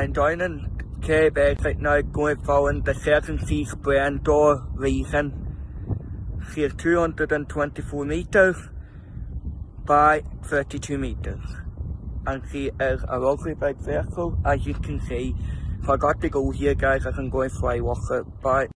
been joining Killybegs right now going forward the Seven Seas Splendor Reason. She's 224 meters by 32 meters. And she is a lovely big vehicle. as you can see. If I got to go here guys I can go and a walk it. Bye.